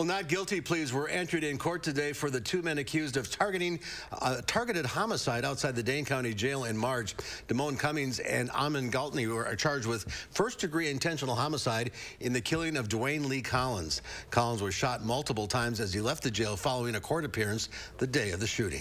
Well, not guilty pleas were entered in court today for the two men accused of targeting uh, targeted homicide outside the Dane County Jail in March. Demone Cummins and Amond Galtney were charged with first-degree intentional homicide in the killing of Dwayne Lee Collins. Collins was shot multiple times as he left the jail following a court appearance the day of the shooting.